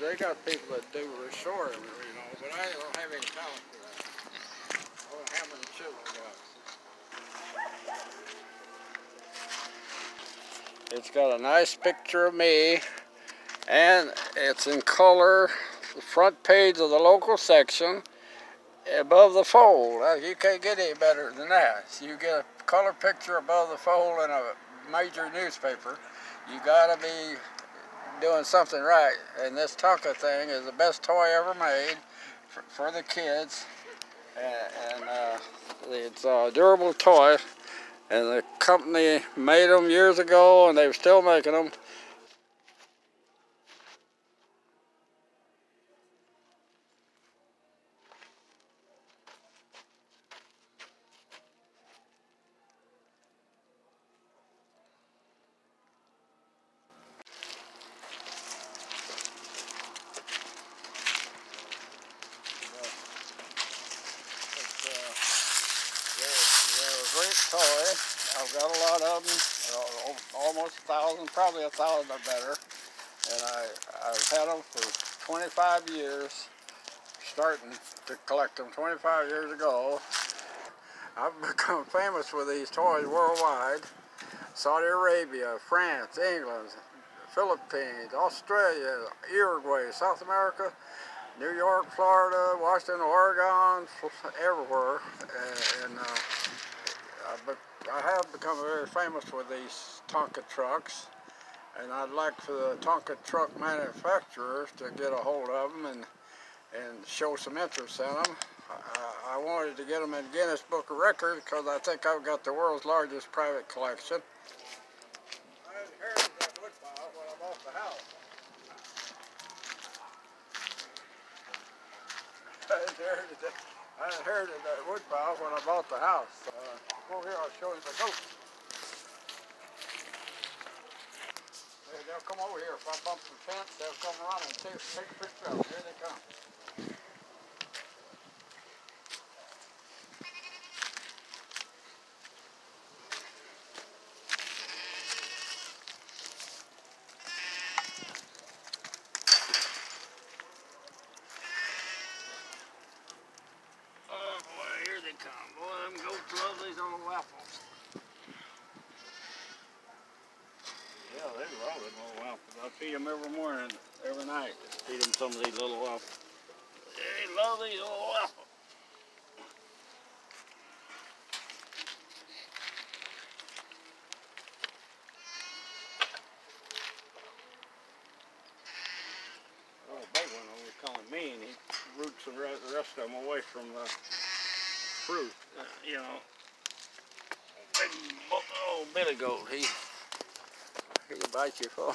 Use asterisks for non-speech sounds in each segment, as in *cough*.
they got people that do restore them, you know, but I don't have any talent for that. I don't have any. It's got a nice picture of me, and it's in color. The front page of the local section, above the fold. You can't get any better than that. You get a color picture above the fold in a major newspaper. You gotta be doing something right. And this Tonka thing is the best toy ever made for, for the kids. And, and uh, it's a durable toy. And the company made them years ago, and they're still making them. It's, uh, they're, great toy. I've got a lot of them, uh, almost a thousand, probably a thousand or better. And I, I've had them for 25 years, starting to collect them 25 years ago. I've *laughs* become famous with these toys worldwide. Saudi Arabia, France, England, Philippines, Australia, Uruguay, South America, New York, Florida, Washington, Oregon, everywhere. And uh, uh, but I have become very famous with these Tonka trucks. And I'd like for the Tonka truck manufacturers to get a hold of them and, and show some interest in them. I, I wanted to get them in Guinness Book of Records because I think I've got the world's largest private collection. I inherited that that woodpile when I bought the house. Uh, over here, I'll show you the goat. They- They'll come over here. If I bump the fence, they'll come running. Take, take a picture of them. Here they come. Oh boy, here they come. Boy, them goats love these little apples. Yeah, they love them little apples. I feed them every morning, every night. Just feed them some of these little apples. They love these little apples. Oh, big one over calling me, and he roots the rest of them away from the fruit. Uh, you know, big, bu- oh, billy goat. He he can bite you full.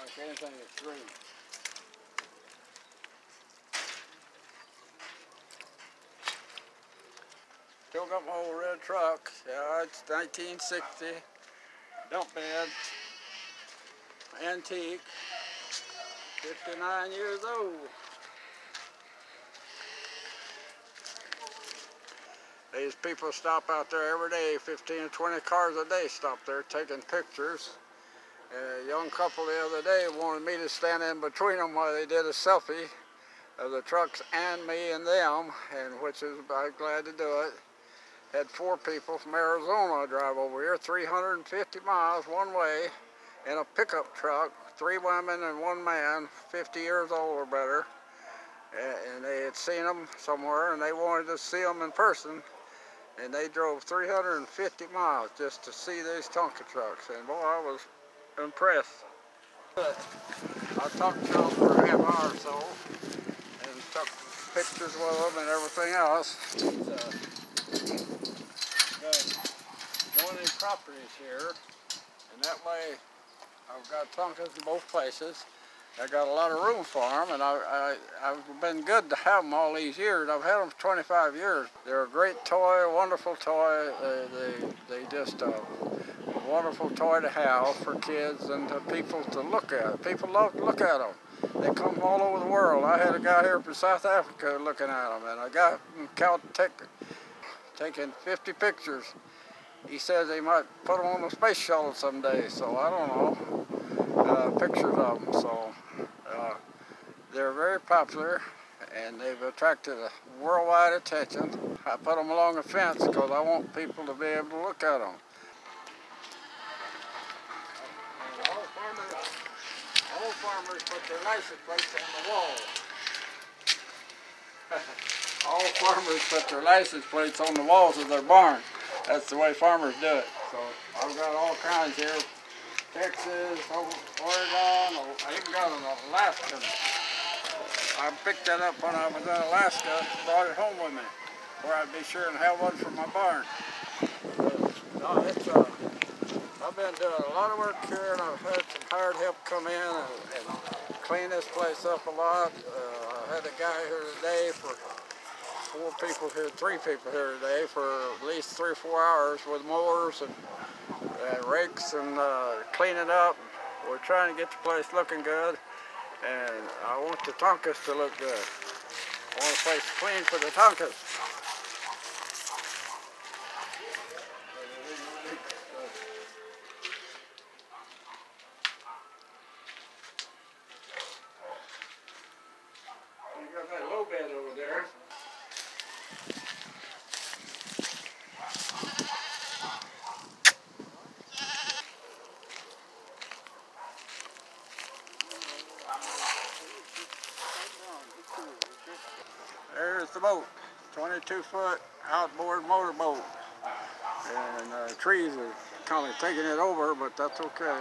Like anything that's green. Still got my old red truck. Yeah, it's 1960. Dump bed. Antique. 59 years old. These people stop out there every day, 15 or 20 cars a day stop there taking pictures. A young couple the other day wanted me to stand in between them while they did a selfie of the trucks and me and them, and which is I'm glad to do it. Had four people from Arizona drive over here, 350 miles one way, in a pickup truck, three women and one man, 50 years old or better. And they had seen them somewhere and they wanted to see them in person. And they drove 350 miles just to see these Tonka trucks. And boy, I was impressed. I talked to them for a half hour or so and took pictures with them and everything else. Uh, joining properties here, and that way I've got Tonkas in both places. I got a lot of room for them, and I, I, I've been good to have them all these years. I've had them for 25 years. They're a great toy, a wonderful toy. They, they, they just uh, wonderful toy to have for kids and to people to look at. People love to look at them. They come from all over the world. I had a guy here from South Africa looking at them, and a guy from Caltech taking 50 pictures. he says he might put them on the space shuttle someday. So I don't know. Uh, pictures of them. So uh, they're very popular and they've attracted worldwide attention. I put them along a fence because I want people to be able to look at them. Farmers put their license plates on the wall. *laughs* all farmers put their license plates on the walls of their barn. That's the way farmers do it. So I've got all kinds here. Texas, Oregon, I even got an Alaskan. I picked that up when I was in Alaska, brought it home with me, where I'd be sure and have one for my barn. No, it's, uh, been doing a lot of work here, and I've had some hired help come in and, and clean this place up a lot. Uh, I had a guy here today for four people here, three people here today for at least three or four hours with mowers and, and rakes and uh, cleaning up. We're trying to get the place looking good and I want the Tonkas to look good. I want the place clean for the Tonkas. You got that low bed over there. There's the boat, 22 foot outboard motorboat. And uh, trees are kind of taking it over, but that's okay.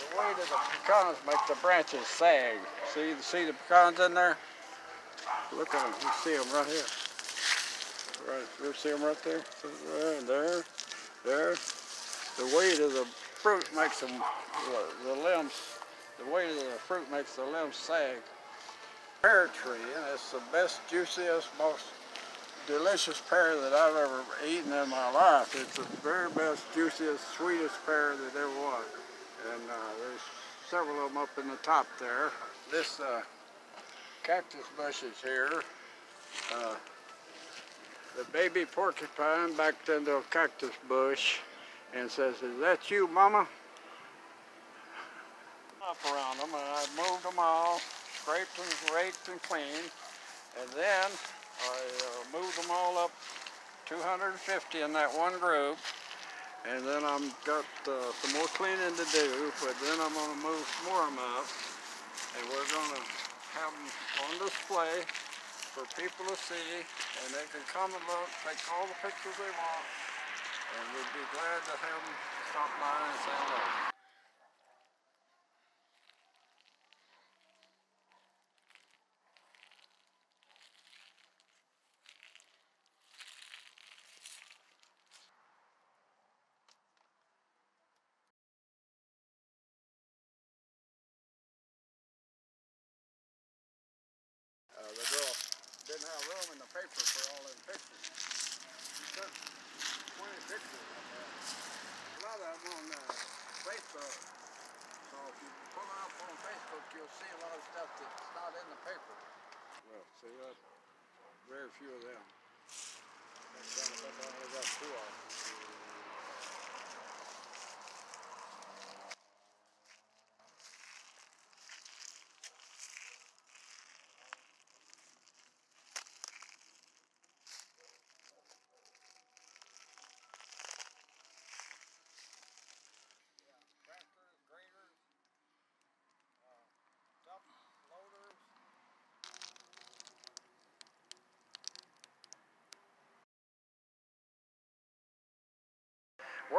The weight of the pecans make the branches sag. See, see the pecans in there? Look at them. You see them right here. Right, you see them right there? There, there. The weight of the fruit makes them, the, the limbs, the weight of the fruit makes the limbs sag. Pear tree, and it's the best, juiciest, most delicious pear that I've ever eaten in my life. It's the very best, juiciest, sweetest pear that ever was. And uh, there's several of them up in the top there. This uh, cactus bushes here. Uh, the baby porcupine backed into a cactus bush and says, is that you, mama? Up around them and I moved them all, scraped and raked and cleaned. And then I uh, moved them all up 250 in that one group. And then I've got uh, some more cleaning to do, but then I'm gonna move some more of them up. And we're gonna have them on display for people to see, and they can come and look, take all the pictures they want, and we'd be glad to have them stop by and say hello. Didn't have room in the paper for all them pictures. She took 20 pictures of that. A lot of them on uh, Facebook. So if you pull it up on Facebook, you'll see a lot of stuff that's not in the paper. Well, see that? Very few of them. That's kind of, I only got two of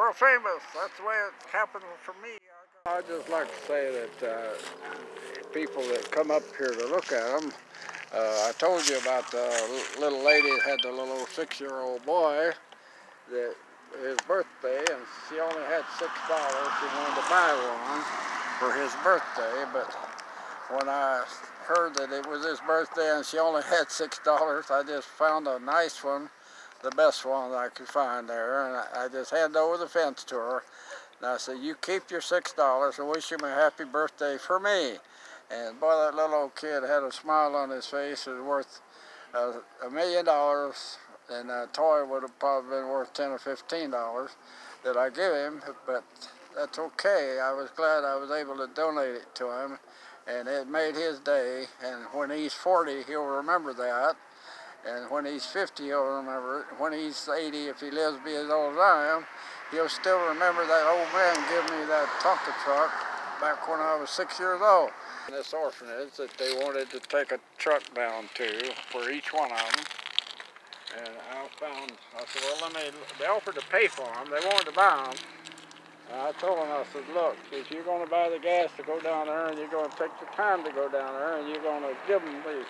World famous. That's the way it happened for me. I'd just like to say that uh, people that come up here to look at them, uh, I told you about the little lady that had the little six-year-old boy that his birthday, and she only had six dollars. She wanted to buy one for his birthday, but when I heard that it was his birthday and she only had six dollars, I just found a nice one the best one I could find there, and I, just handed over the fence to her. And I said, you keep your $6 and wish him a happy birthday for me. And boy, that little old kid had a smile on his face. It was worth a million dollars, and a toy would have probably been worth 10 or 15 dollars that I give him, but that's okay. I was glad I was able to donate it to him, and it made his day. And when he's 40, he'll remember that. And when he's 50, he'll remember it. When he's 80, if he lives to be as old as I am, he'll still remember that old man giving me that Tonka truck back when I was six years old. This orphanage that they wanted to take a truck down to for each one of them. And I found, I said, well, let me, they offered to pay for them. They wanted to buy them. And I told them, I said, look, if you're going to buy the gas to go down there and you're going to take the time to go down there and you're going to give them these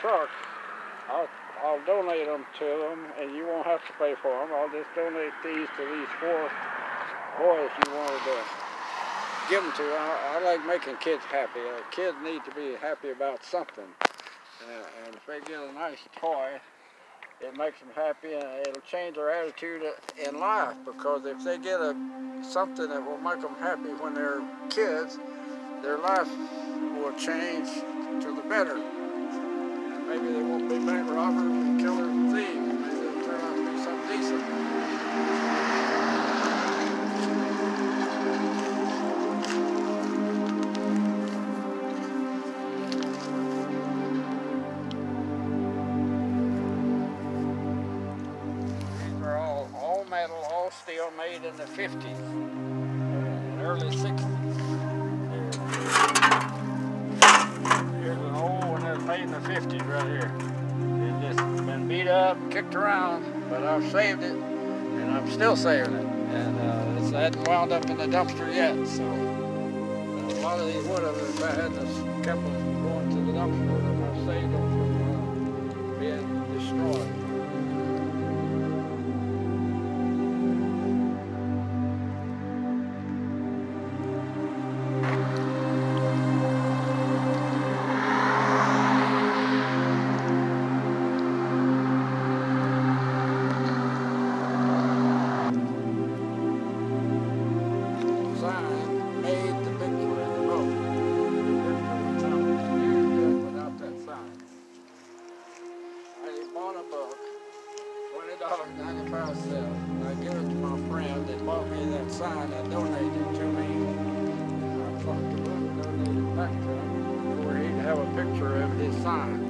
trucks, I'll, I'll donate them to them and you won't have to pay for them. I'll just donate these to these four boys you wanted to give them to. I, I like making kids happy. Uh, kids need to be happy about something. Uh, and if they get a nice toy, it makes them happy and it'll change their attitude in life because if they get a something that will make them happy when they're kids, their life will change to the better. Killers and thieves. Maybe they'll turn out to be decent. These are all, all metal, all steel, made in the 50s and early 60s. Up, kicked around, but I've saved it, and I'm still saving it. And uh, it's, it hasn't wound up in the dumpster yet, so uh, a lot of these of it, if I hadn't kept them going to the dumpster, would have saved them $2.95. I give it to my friend that bought me that sign I donated it to me. I talked to him, donated back to him, where he'd have a picture of his sign.